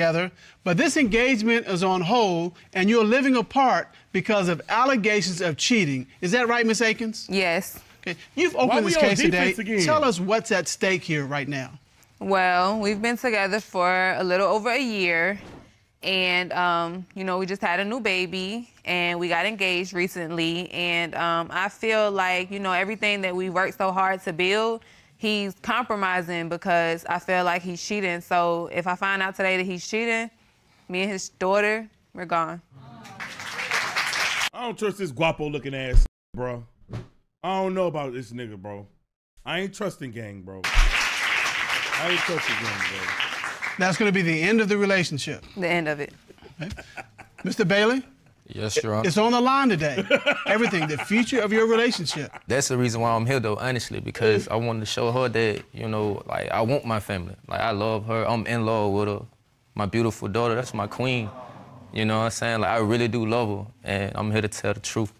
together, but this engagement is on hold and you're living apart because of allegations of cheating. Is that right, Miss Akins? Yes. Okay. You've opened this case today. again? Tell us what's at stake here right now. Well, we've been together for a little over a year. And, um, you know, we just had a new baby and we got engaged recently. And um, I feel like, you know, everything that we worked so hard to build, he's compromising because I feel like he's cheating. So if I find out today that he's cheating, me and his daughter, we're gone. I don't trust this guapo looking ass, bro. I don't know about this nigga, bro. I ain't trusting gang, bro. I ain't trusting gang, bro. That's going to be the end of the relationship. The end of it. Mr. Bailey, Yes, Your Honor. it's on the line today. Everything, the future of your relationship. That's the reason why I'm here, though, honestly, because I wanted to show her that, you know, like, I want my family. Like, I love her. I'm in love with her. My beautiful daughter, that's my queen. You know what I'm saying? Like, I really do love her, and I'm here to tell the truth.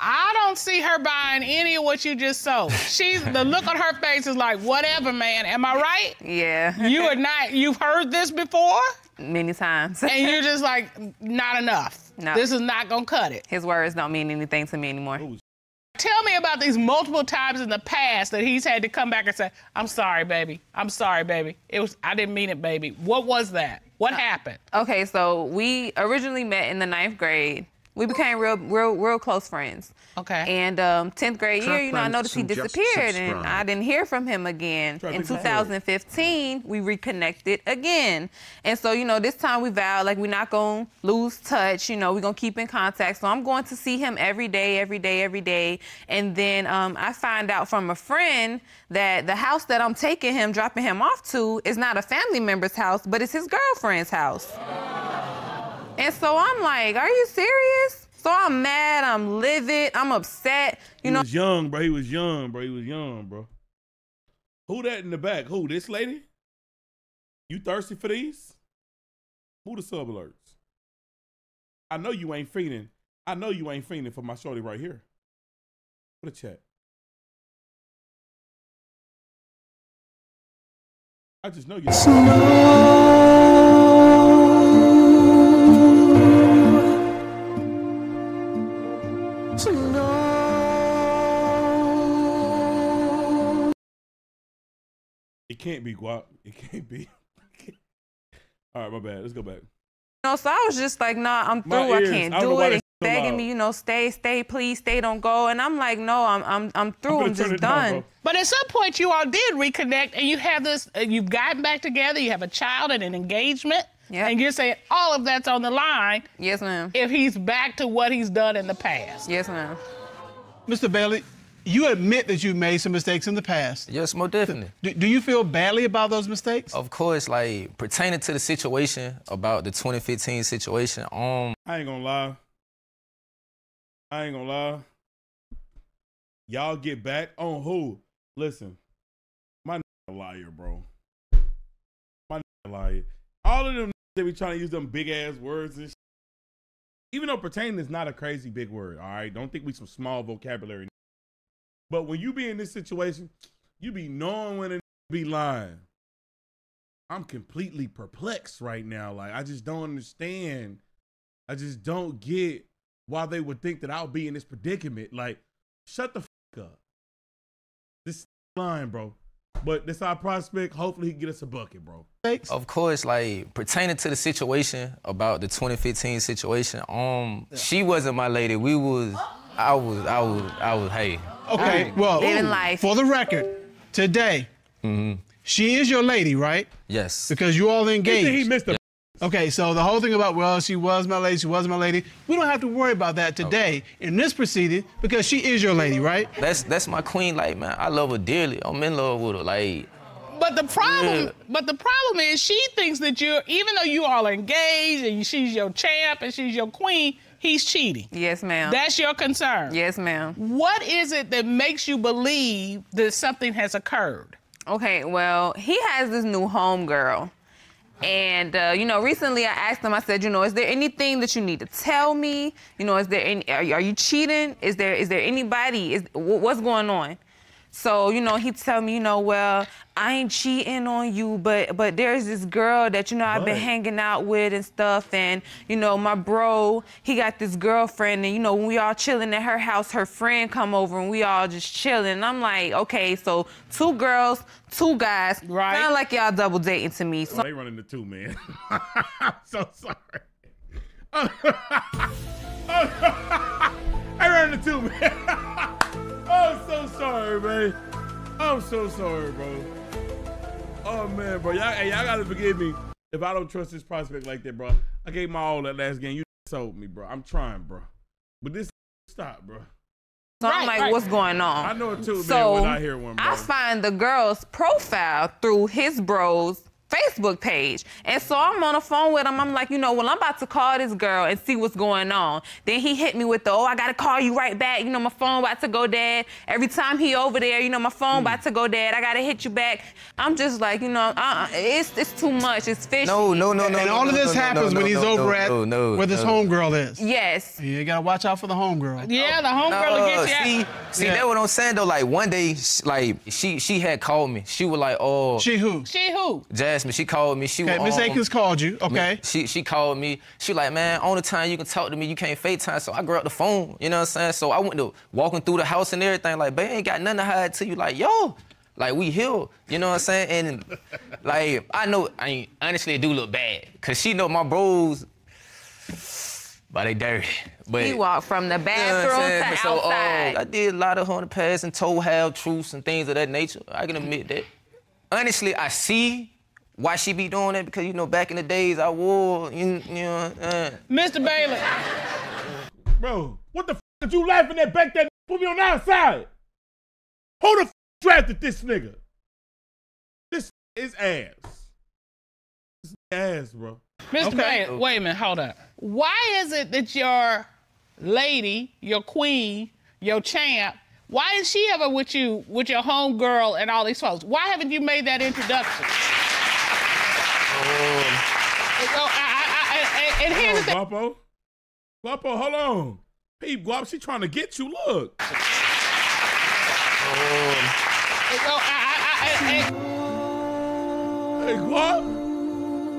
I don't see her buying any of what you just sold. She's the look on her face is like, whatever, man. Am I right? Yeah. You are not. You've heard this before, Many times. and you're just like, not enough. No. This is not gonna cut it. His words don't mean anything to me anymore. Tell me about these multiple times in the past that he's had to come back and say, "I'm sorry, baby. I'm sorry, baby. It was I didn't mean it, baby." What was that? What uh, happened? Okay, so we originally met in the ninth grade. We became real, real, real close friends. Okay. And um, 10th grade year, you know, I noticed he disappeared and. I didn't hear from him again. Try to In 2015, we reconnected again. And so, you know, this time we vowed like we're not going to lose touch. You know, we're going to keep in contact. So I'm going to see him every day, every day, every day. And then um, I find out from a friend that the house that I'm taking him, dropping him off to, is not a family member's house, but it's his girlfriend's house. And so I'm like, are you serious? So I'm mad, I'm livid, I'm upset. You He know, was young, bro. He was young, bro. He was young, bro. Who that in the back? Who? This lady? You thirsty for these? Who the sub alerts? I know you ain't fiending. I know you ain't fiending for my shorty right here. What a chat. I just know you. It can't be guap. It can't be. All right, my bad. Let's go back. No, so I was just like, nah, I'm My through. I can't I don't know do why it. And so begging loud. me, you know, stay, stay, please, stay, don't go. And I'm like, no, I'm, I'm, I'm through. gonna I'm, just it down, done. But at some point, you all did reconnect, and you have this. Uh, you've gotten back together. You have a child and an engagement. Yeah. And you're saying all of that's on the line Yes, ma'am. if he's back to what he's done in the past. Yes, ma'am. Mr. Bailey, you admit that you made some mistakes in the past. Yes, more definitely. Do, do you feel badly about those mistakes? Of course, like, pertaining to the situation about the 2015 situation, um, I ain't gonna lie. I ain't gonna lie. Y'all get back on who? Listen, my a liar, bro. My a liar. All of them they be trying to use them big ass words and shit. Even though pertaining is not a crazy big word, all right? Don't think we some small vocabulary. But when you be in this situation, you be knowing when to be lying. I'm completely perplexed right now. Like I just don't understand. I just don't get why they would think that I'll be in this predicament. Like, shut the fuck up. This line, bro. But this our prospect. Hopefully he can get us a bucket, bro. Mistakes? Of course, like pertaining to the situation about the 2015 situation, um, she wasn't my lady. We was, I was, I was, I was. Hey, Okay, well, Living life. for the record, today, mm-hmm. she is your lady, right? yes, Because you all He, engaged. he missed the. Okay, so the whole thing about, well, she was my lady, she was my lady, we don't have to worry about that today in this proceeding because she is your lady, right? that's that's my queen. Like, man, I love her dearly. I'm in love with her. Like, But the problem, Yeah. but the problem is, she thinks that you're, even though you all are engaged and she's your champ and she's your queen, he's cheating. Yes, ma'am. That's your concern. yes, ma'am. What is it that makes you believe that something has occurred? Okay, well, he has this new home girl. And uh, you know, recently I asked him. I said, you know, is there anything that you need to tell me? You know, is there any? Are you, are you cheating? Is there is there anybody? Is wh- what's going on? So, you know, he tell me, you know, well, I ain't cheating on you, but but there's this girl that, you know, I've been hanging out with and stuff. And, you know, my bro, he got this girlfriend. And, you know, when we all chilling at her house, her friend come over and we all just chilling. And I'm like, okay, so two girls, two guys. Right. Sound like y'all double dating to me. So Oh, they running the two, man. I'm so sorry. I run the two, man. I'm so sorry, man. I'm so sorry, bro. Oh man, bro, y'all, hey, y'all gotta forgive me if I don't trust this prospect like that, bro. I gave my all that last game. You sold me, bro. I'm trying, bro. But this stop, bro. So I'm like, right. what's going on? I know it too, man. So when I hear one, bro. I find the girl's profile through his bro's Facebook page. And so I'm on the phone with him. I'm like, you know, well, I'm about to call this girl and see what's going on. Then he hit me with the, oh, I gotta call you right back. You know, my phone about to go dead. Every time he over there, you know, my phone Hmm. about to go dead. I gotta hit you back. I'm just like, you know, uh, it's it's too much. It's fishy. No, no, no, no. and no, all of this no, no, happens no, when he's no, over no, at no, no, where this no. homegirl is. Yes. You gotta watch out for the homegirl. Yeah, the homegirl will Uh, get you. see, out. see, Yeah. that what I'm saying though. Like one day, like she she had called me. She was like, oh, She who? She who? Jasmine. She called me. She Okay, was Miss Akins called you. Okay. She she called me. She like, man, only time you can talk to me, you can't FaceTime. So I grabbed the phone. You know what I'm saying? So I went to walking through the house and everything. Like, babe, ain't got nothing to hide to you. Like, yo, like we here. You know what I'm saying? And like I know, I mean, honestly, it do look bad, cause she know my bros, but they dirty. But He walked from the you know bathroom to But so, uh, outside. I did a lot of hundred pass and told half truths and things of that nature. I can admit that. Honestly, I see why she be doing that because you know back in the days I wore you, you know. Uh, Mr. Bailey. Bro, what the f did you laughing at back there? Put me on the outside. Who the f drafted this nigga? This is ass. This ass, bro. Mr. Okay. Bailey, wait a minute, hold up. Why is it that your lady, your queen, your champ, why is she ever with you, with your home girl and all these folks? Why haven't you made that introduction? Oh, I- I- I- and- here's the thing. Guapo. Guapo, hold on. Peep, Guapo, she trying to get you. Look. Oh, I- I- Hey, Guap.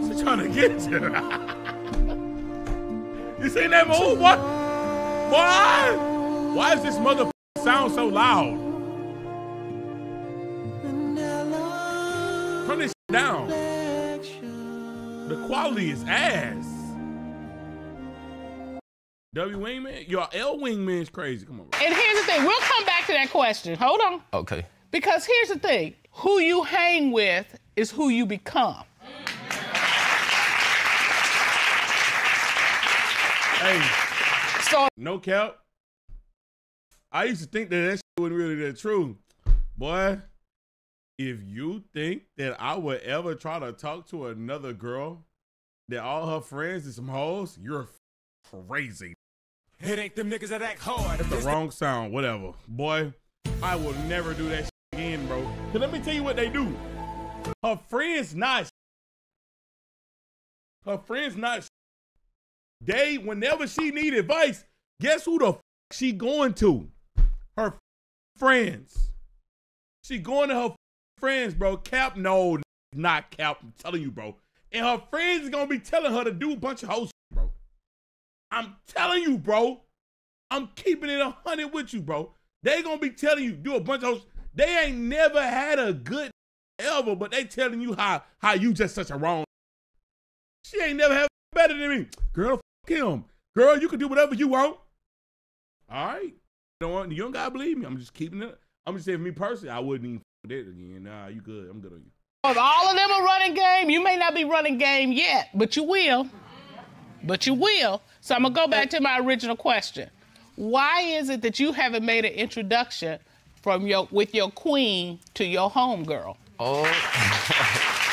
She trying to get you. you seen that move? What? Why? Why is this mother sound so loud? Turn this down. The quality is ass. W Wingman? Your L Wingman is crazy. Come on, bro. And here's the thing. We'll come back to that question. Hold on. okay. Because here's the thing. Who you hang with is who you become. Hey. So No cap. I used to think that that shit wasn't really that true. Boy, if you think that I would ever try to talk to another girl that all her friends is some hoes, you're crazy. It ain't them niggas that act hard. That's The wrong sound, whatever. Boy, I will never do that again, bro. Cause let me tell you what they do. Her friends not. Her friends not. They, whenever she need advice, guess who the f- she going to? Her friends. She going to her friends, bro. Cap, no, not Cap. I'm telling you, bro. And her friends is gonna be telling her to do a bunch of hoes, bro. I'm telling you, bro. I'm keeping it a hundred with you, bro. They gonna be telling you do a bunch of. They ain't never had a good ever, but they telling you how how you just such a wrong. She ain't never had better than me, girl. F- him, girl. You can do whatever you want. All right. Don't want. You don't gotta believe me. I'm just keeping it. I'm just saying, for me personally, I wouldn't even f- again. Nah, you good. I'm good on you. if all of them are running game, you may not be running game yet, but you will. But you will. So I'm gonna go back to my original question. Why is it that you haven't made an introduction from your with your queen to your homegirl? Oh.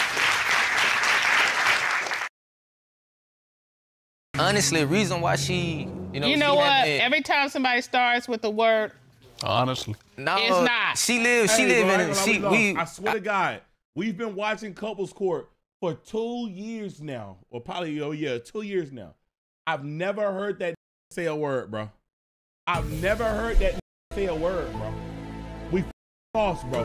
Honestly, reason why she, you know, You she know what? haven't- Every time somebody starts with the word, Honestly. no, it's uh, not. She lives. She Hey, live bro, in. ain't gonna She we. I swear to God, we've been watching couples court for two years now, or probably oh yeah, two years now. I've never heard that say a word, bro. I've never heard that say a word, bro. We lost, bro.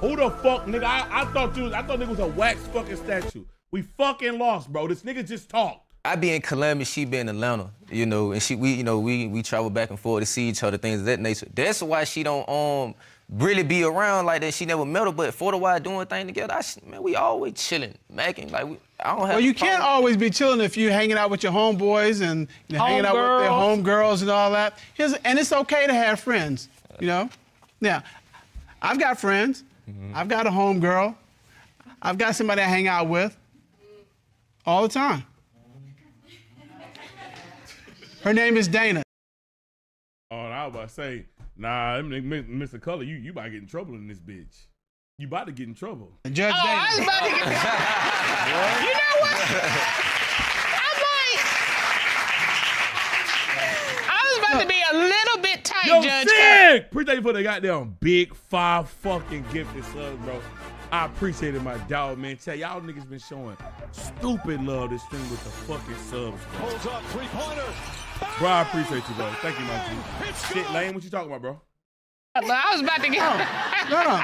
Who the fuck, nigga? I, I thought you was, I thought nigga was a wax fucking statue. We fucking lost, bro. This nigga just talked. I be in Columbus, she be in Atlanta, you know, and she we you know we we travel back and forth to see each other, things of that nature. That's why she don't um really be around like that. She never met her, but for the while doing things together, I, man, we always chilling, macking. Like we, I don't have. Well, you can't always be chilling if you're hanging out with your homeboys and you know, hanging out with their homegirls and all that. Here's, and it's okay to have friends, you know. Now, I've got friends. I've got a homegirl. I've got somebody I hang out with all the time. Her name is Dana. Oh, and I was about to say, nah, Mr. Cutler, you you about to get in trouble in this bitch. You about to get in trouble. Judge Oh, I was Dana. about to get. you know what? I'm like, I was about to be a little bit tight, Yo, Judge. sick! Appreciate you for the goddamn big five fucking gifted subs, bro. I appreciate it, my dog, man. Tell y'all niggas been showing stupid love this thing with the fucking subs, bro. Pulls up three pointer. Bro, I appreciate you, bro. Thank you, my G. Shit, Lane, what you talking about, bro? I was about to get. No, no.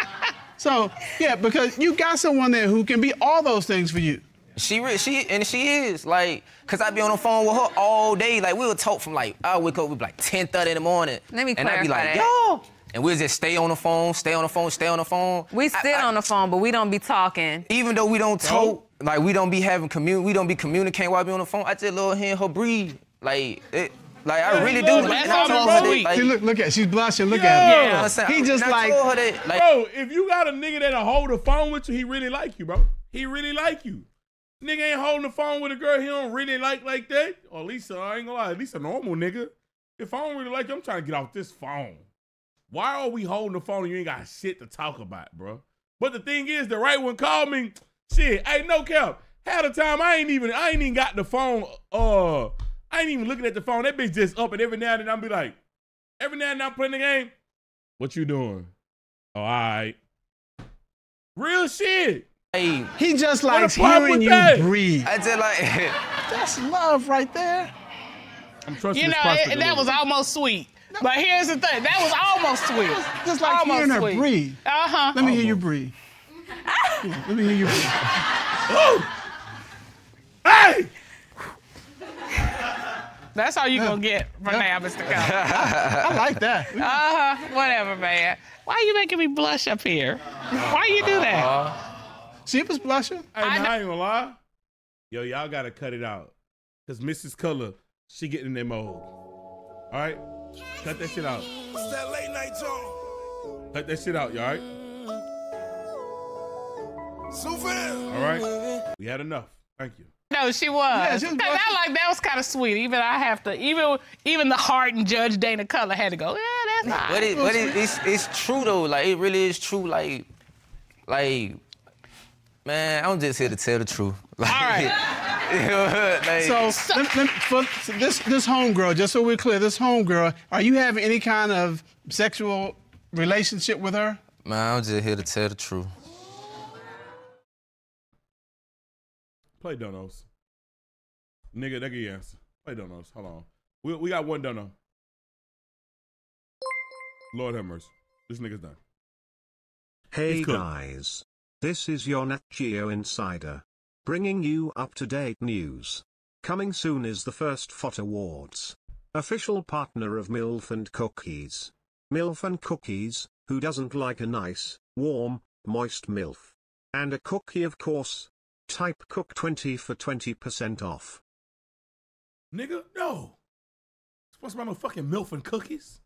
So, yeah, because you got someone there who can be all those things for you. She re- she and she is like, cause I'd be on the phone with her all day. Like we would talk from like I wake up we'd be like 10:30 in the morning. Let me and I'd be like, that. yo, and we'll just stay on the phone, stay on the phone, stay on the phone. We I- I- on the phone, but we don't be talking. even though we don't talk, like we don't be having commun, we don't be communicating while we on the phone. I just love hearing her breathe. Like it, like I really do. love Like, and I That's told her that, sweet. like, See, look, look at she's blushing. Look Yeah. at you her. know what I'm saying? He just like- that, like, Bro, if you got a nigga that'll hold the phone with you, he really like you, bro. He really like you. Nigga ain't holding the phone with a girl he don't really like like that. Or at least, uh, I ain't gonna lie, at least a normal nigga. If I don't really like you, I'm trying to get off this phone. Why are we holding the phone and you ain't got shit to talk about, bro? But the thing is, the right one called me. Shit, hey, no cap. Half the time I ain't even, I ain't even got the phone. Uh, I ain't even looking at the phone. That bitch just up, and every now and then I'll be like, every now and then I'm playing the game. What you doing? Oh, all right. Real shit. hey, He just likes hearing you that? breathe. I just like. That's love right there. I'm trusting You know, it, that was almost sweet. But here's the thing, that was almost sweet. Just like Almost hearing her sweet. breathe. Uh huh. Let me hear you breathe. Yeah, let me hear you breathe. Hey! That's all you gonna get from now, Mr. Cole. I like that. Uh huh. Whatever, man. Why are you making me blush up here? Why you do that? She was blushing. Hey, man, I ain't gonna lie. Yo, y'all gotta cut it out. Cause Mrs. Cutler, she getting in that mode. All right? Cut that shit out. It's that late night joint. Cut that shit out, y'all right? Souvenir. All right? We had enough. Thank you. No, she was. she was And I like that was kind of sweet. Even I have to. Even even the hardened Judge Dana Cutler had to go. Yeah, that's all But right. it, but it, it's it's true though. Like it really is true. Like, like, man, I'm just here to tell the truth. Like, All right. you know, like, So, let, let, for so this this homegirl, just so we're clear, this homegirl, are you having any kind of sexual relationship with her? man, I'm just here to tell the truth. Play donos. Nigga, that get answer. Play donos. Hold on. We, we got one dono. Lord have mercy. This nigga's done. Hey guys. This is your Nat Geo Insider. Bringing you up to date news. Coming soon is the first FOT Awards. Official partner of MILF and Cookies. MILF and Cookies, who doesn't like a nice, warm, moist MILF? And a cookie of course. Type Cook 20 for 20% off. Nigga, no. Supposed to be no fucking MILF and cookies?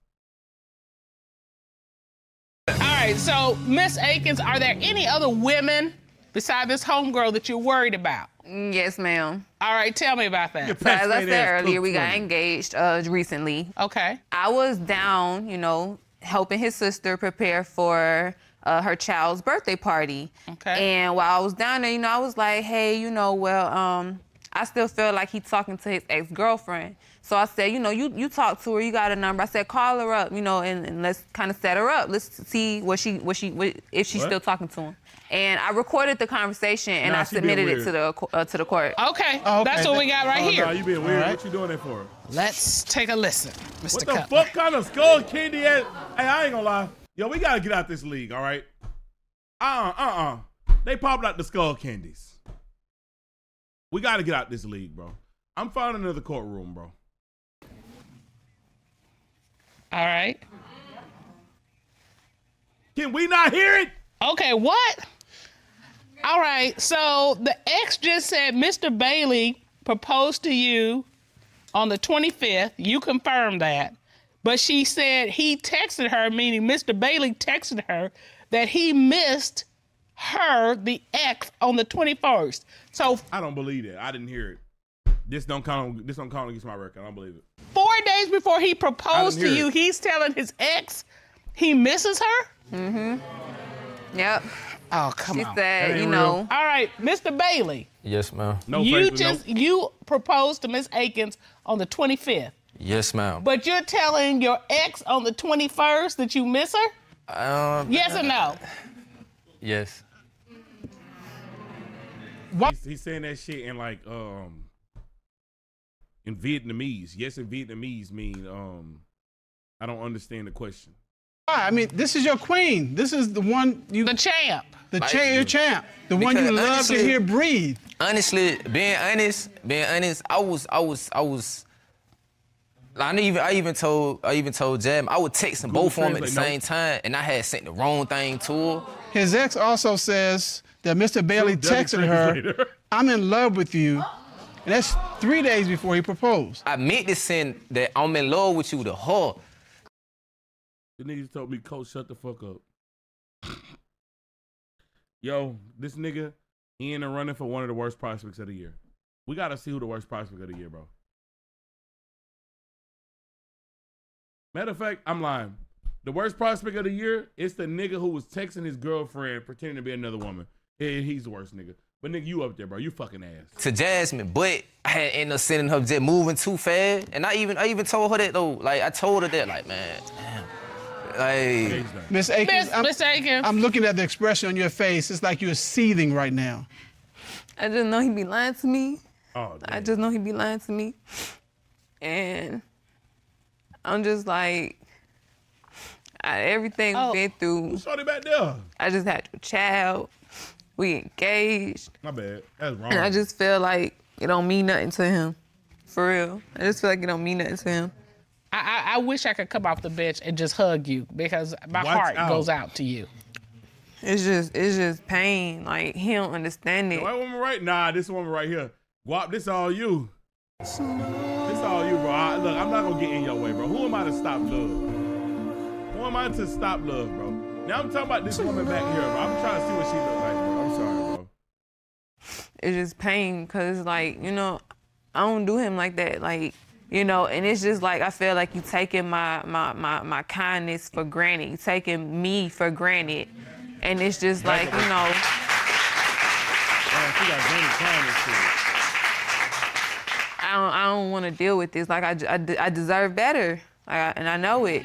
All right. So, Miss Akins, are there any other women beside this homegirl that you're worried about? Yes, ma'am. All right. Tell me about that. So as I said earlier, we got engaged uh, recently. Okay. I was down, you know, helping his sister prepare for uh, her child's birthday party. Okay. And while I was down there, you know, I was like, hey, you know, well, um, I still feel like he's talking to his ex-girlfriend. So I said, you know, you you talk to her, you got a number. I said, call her up, you know, and, and let's kind of set her up. Let's see what she what she what, if she's What? still talking to him. And I recorded the conversation and Nah, I submitted it to the uh, to the court. Okay. Oh, okay. That's what we got right Oh, here. nah, you being weird. right. What you doing that for? Let's take a listen, Mr. What the Cutler. fuck kind of Skullcandy ass? Hey, I ain't gonna lie. Yo, we gotta get out this league, all right? Uh uh uh. They popped out the Skullcandies. We gotta get out this league, bro. I'm finding another courtroom, bro. All right. Can we not hear it? Okay, what? All right, so the ex just said Mr. Bailey proposed to you on the 25th. You confirmed that. But she said he texted her, meaning Mr. Bailey texted her, that he missed her, the ex, on the 21st. So I don't believe it. I didn't hear it. This don't count. This don't count against my record. I don't believe it. four days before he proposed to you, it. he's telling his ex he misses her? Mm-hmm. Yep. Oh, come She on. said, ain't you real. know, All right, Mr. Bailey. Yes, ma'am. No you just no. you proposed to Miss Akins on the 25th, Yes, ma'am. but you're telling your ex on the 21st that you miss her? Um, Yes or no? yes. He's, he's saying that shit in like um in Vietnamese. Yes, in Vietnamese mean um I don't understand the question. I mean, this is your queen. This is the one you, The champ. the cha- your champ, the one you Because love to hear breathe. honestly, being honest, being honest, I was, I was, I was. I even, I even told, I even told Jam, I would text them both of them at the Translate, same no. time, and I had sent the wrong thing to her. His ex also says that Mr. Bailey True texted her. I'm in love with you. And that's three days before he proposed. I meant to send that I'm in love with you to her. The niggas told me, Coach, shut the fuck up. Yo, this nigga, he in the running for one of the worst prospects of the year. We gotta see who the worst prospect of the year, bro. Matter of fact, I'm lying. The worst prospect of the year is the nigga who was texting his girlfriend pretending to be another woman. And he's the worst nigga. But nigga, you up there, bro. You fucking ass. to Jasmine, but I had ended up sending her just moving too fast. And I even I even told her that though. Like I told her that, like, man, damn. Like. Miss Akins, Miss, I'm, Miss Akins. I'm looking at the expression on your face. It's like you're seething right now. I just know he'd be lying to me. Oh, I just know he'd be lying to me. And I'm just like, I, everything Oh. we've been through, Shorty back there. I just had a child. We engaged. My bad. That's wrong. And I just feel like it don't mean nothing to him. For real. I just feel like it don't mean nothing to him. I, I, I wish I could come off the bench and just hug you because my Watch heart out. goes out to you. It's just it's just pain. Like he don't understand it. White woman right? Nah, this woman right here. Guap, this all you. This all you, bro. I, look, I'm not gonna get in your way, bro. Who am I to stop love? Who am I to stop love, bro? Now I'm talking about this woman back here, bro. I'm trying to see what she look like, bro. I'm sorry, bro. it's just pain because like you know i don't do him like that like you know and it's just like i feel like you taking my my my, my kindness for granted you taking me for granted and it's just like you know Man, she got Granny crying and shit. I don't, I don't want to deal with this like I, I, I deserve better like, I- and i know it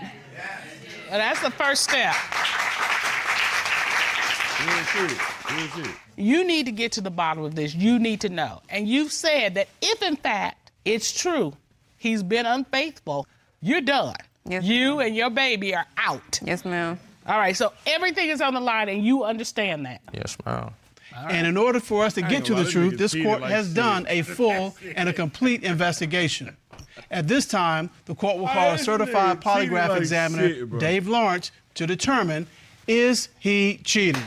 And that's the first step. You ain't shit. You ain't shit. You need to get to the bottom of this. You need to know. And you've said that if in fact it's true, he's been unfaithful, you're done. Yes, you and your baby are out. yes ma'am All right, so everything is on the line and you understand that. yes, ma'am. And in order for us to get gonna the truth, this court like has shit. done a full and a complete investigation. At this time, the court will call a certified polygraph like examiner, shit. Dave Lawrence, to determine is he cheating.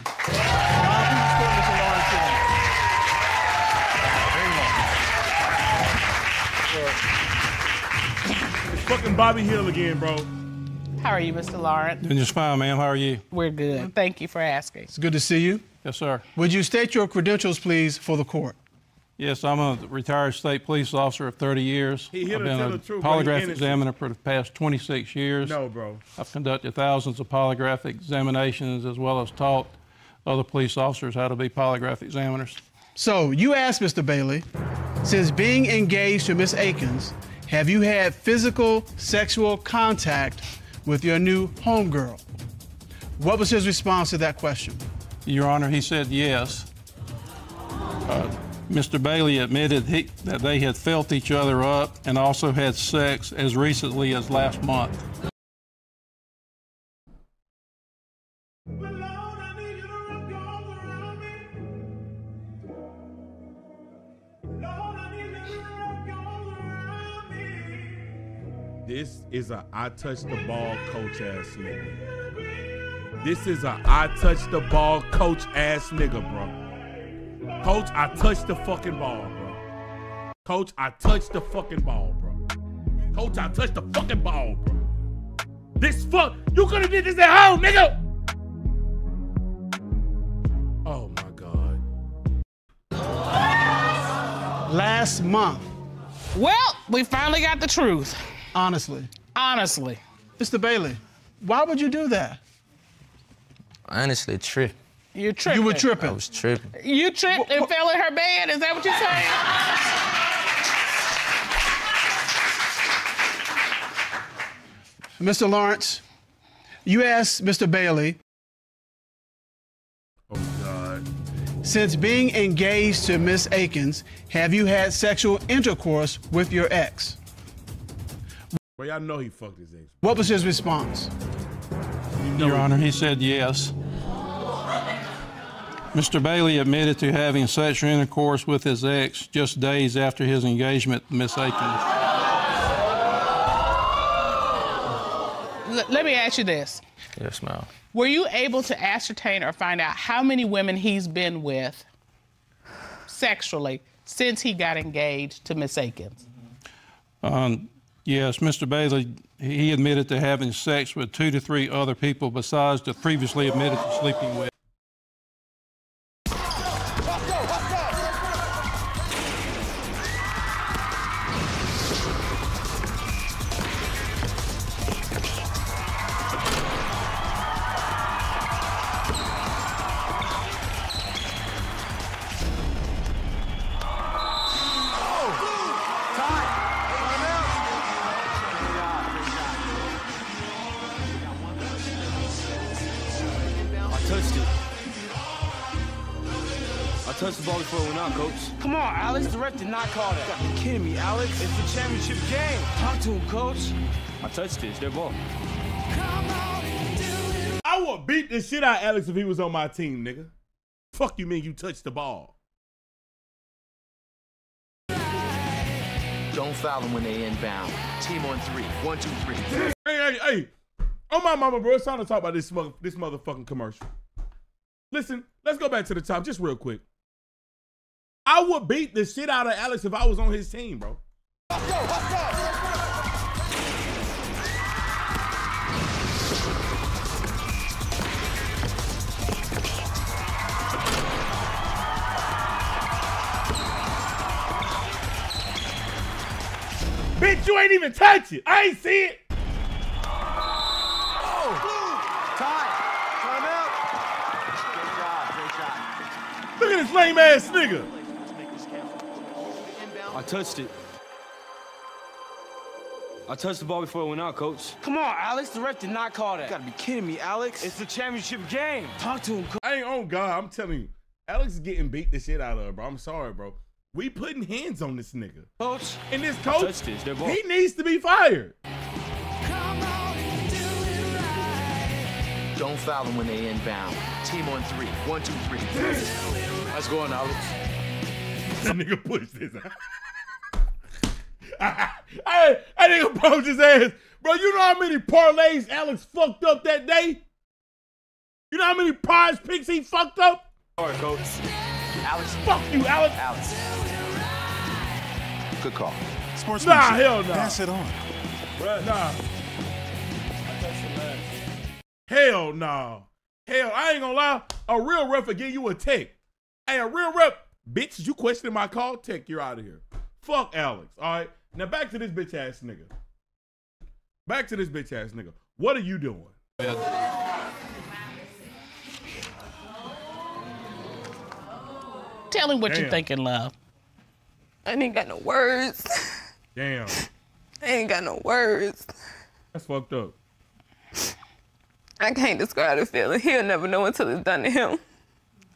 It's fucking Bobby Hill again, bro. How are you, Mr. Lawrence? Doing just fine, ma'am. How are you? We're good. Thank you for asking. It's good to see you. Yes, sir. Would you state your credentials, please, for the court? Yes, I'm a retired state police officer of 30 years. He I've been a truth, polygraph examiner for the past 26 years. No, bro. I've conducted thousands of polygraph examinations as well as taught other police officers how to be polygraph examiners. So you asked Mr. Bailey, since being engaged to Miss Akins, have you had physical sexual contact with your new homegirl? What was his response to that question? Your Honor, he said yes. Uh, Mr. Bailey admitted he, that they had felt each other up and also had sex as recently as last month. This is a I touch the ball coach ass nigga. This is a I touch the ball coach ass nigga, bro. Coach, I touch the fucking ball, bro. Coach, I touch the fucking ball, bro. Coach, I touched the fucking ball, bro. This fuck, you could have did this at home, nigga. Oh my god. Last month, Well, we finally got the truth. honestly. Honestly. Mr. Bailey, why would you do that? Honestly, trip. You tripping. You were tripping. I was tripping. You tripped and fell in her bed? Is that what you're saying? Mr. Lawrence, you asked Mr. Bailey, Oh god. since being engaged to Miss Akins, have you had sexual intercourse with your ex? Well, y'all know he fucked his ex. What was his response? Your Honor, he said yes. Mr. Bailey admitted to having sexual intercourse with his ex just days after his engagement to Miss Akins. Let me ask you this. Yes, ma'am. Were you able to ascertain or find out how many women he's been with sexually since he got engaged to Miss Akins? Um, yes, Mr. Bailey, he admitted to having sex with two to three other people besides the previously admitted to sleeping with. I touched the ball before it went coach. Come on, Alex. The ref did not call that. You gotta kidding me, Alex. It's the championship game. Talk to him, coach. I touched it. It's their ball. I would beat the shit out of Alex if he was on my team, nigga. Fuck you mean you touched the ball. Don't foul them when they inbound. Team on three. One, two, three. Hey, hey, hey. Oh my mama, bro. It's time to talk about this mother, this motherfucking commercial. Listen, let's go back to the top just real quick. I would beat the shit out of Alex if I was on his team, bro. Bitch, you ain't even touch it. I ain't see it. Oh, Look at this lame ass nigga. I touched it. I touched the ball before it went out, coach. Come on, Alex. The ref did not call that. You gotta be kidding me, Alex. It's the championship game. Talk to him, coach. I ain't on God. I'm telling you, Alex is getting beat the shit out of, bro. I'm sorry, bro. We putting hands on this nigga. Coach. And this coach, touched it. It's their ball. he needs to be fired. Come on, Don't foul them when they inbound. Team on three. One, two, three. Let's go on, Alex. That nigga pushed his ass. I, I nigga broke his ass. Bro, you know how many parlays Alex fucked up that day? You know how many prize picks he fucked up? All right, coach. Alex. Fuck you, Alex. Alex. Good call. Nah, hell no. Pass it on. Bruh, nah. Hell no. Hell, I ain't gonna lie. A real ref will give you a tick. Hey, a real ref, bitch, you questioning my call? Tick, you're out of here. Fuck Alex. All right. Now back to this bitch ass nigga. Back to this bitch ass nigga. What are you doing? Tell him what Damn. you're thinking, love. I ain't got no words. Damn. I ain't got no words. That's fucked up. I can't describe the feeling. He'll never know until it's done to him.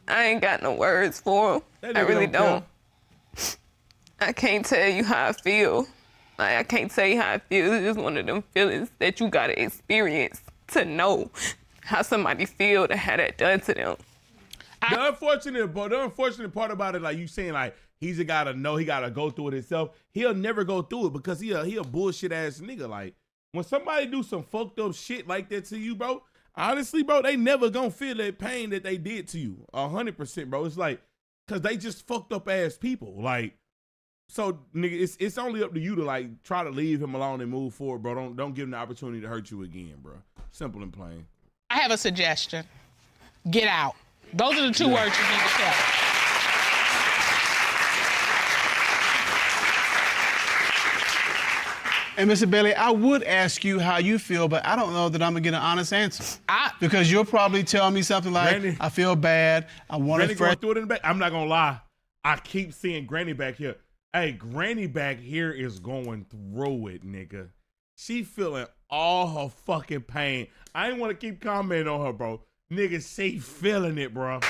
I ain't got no words for him. I really don't don't. I can't tell you how I feel. Like I can't tell you how I feel. It's just one of them feelings that you gotta experience to know how somebody feel to have that done to them. The unfortunate, but the unfortunate part about it, like you saying, like he's a gotta know, he gotta go through it himself. He'll never go through it because he a he a bullshit ass nigga. Like when somebody do some fucked up shit like that to you, bro, honestly, bro, they never gonna feel that pain that they did to you. A hundred percent, bro. It's like, cause they just fucked up ass people. Like, so nigga, it's it's only up to you to like try to leave him alone and move forward, bro. Don't don't give him the opportunity to hurt you again, bro. Simple and plain. I have a suggestion. Get out. Those are the two words you need to tell. And Mr. Bailey, I would ask you how you feel, but I don't know that I'm gonna get an honest answer. I, because you'll probably tell me something like, Granny- "I feel bad. I want Granny to going fresh." through it in the back. I'm not gonna lie. I keep seeing Granny back here. Hey, Granny back here is going through it, nigga. She feeling all her fucking pain. I ain't want to keep commenting on her, bro. Nigga, she feeling it, bro.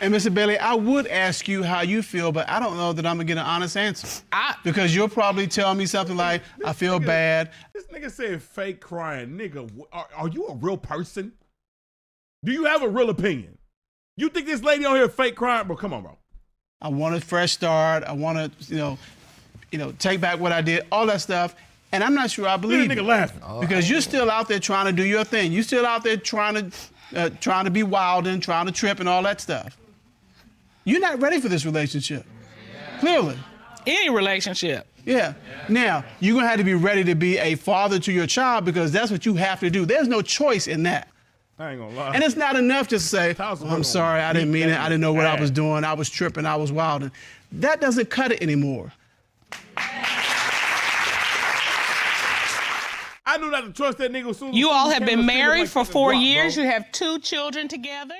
And Mr. Bailey, I would ask you how you feel, but I don't know that I'm gonna get an honest answer. I, Because you'll probably tell me something like, "I feel nigga- bad." This nigga said fake crying. Nigga, are, are you a real person? Do you have a real opinion? You think this lady on here fake crying? Bro, come on, bro. I want a fresh start. I want to, you know, you know, take back what I did, all that stuff. And I'm not sure I believe at it. nigga laughing. because you're still out there trying to do your thing. You're still out there trying to, uh, trying to be wild and trying to trip and all that stuff. You're not ready for this relationship. Clearly. any relationship. Yeah. Now, you're going to have to be ready to be a father to your child because that's what you have to do. There's no choice in that. I ain't gonna lie. And it's not enough just to say, "Oh, I'm sorry, I didn't mean it. I didn't know what I was doing. I was tripping. I was wilding. That doesn't cut it anymore. I knew not to trust that nigga soon You all have been to see him, married like, for four years. bro. You have two children together.